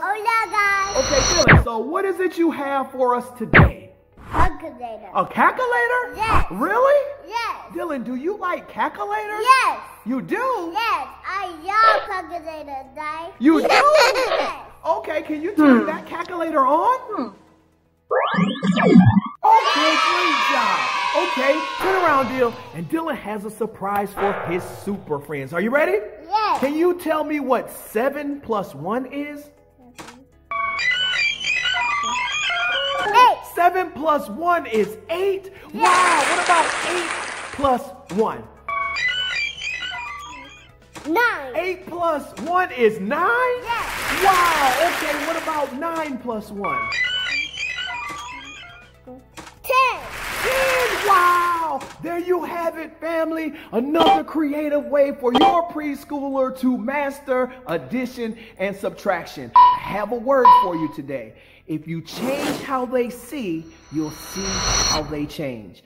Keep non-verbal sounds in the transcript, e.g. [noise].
Hola, oh, guys. Okay, Dylan, so what is it you have for us today? A calculator. A calculator? Yes. Really? Yes. Dylan, do you like calculators? Yes. You do? Yes. I love calculators, Dad. You [laughs] do? Yes. Okay, can you turn that calculator on? Okay, great job. Okay, turn around, Dylan. And Dylan has a surprise for his super friends. Are you ready? Yes. Can you tell me what 7 plus 1 is? Eight. 7 plus 1 is 8. Wow, what about 8 plus 1? Nine. 8 plus 1 is 9? Yes. Wow, okay, what about 9 plus 1? There you have it, family. Another creative way for your preschooler to master addition and subtraction. I have a word for you today. If you change how they see, you'll see how they change.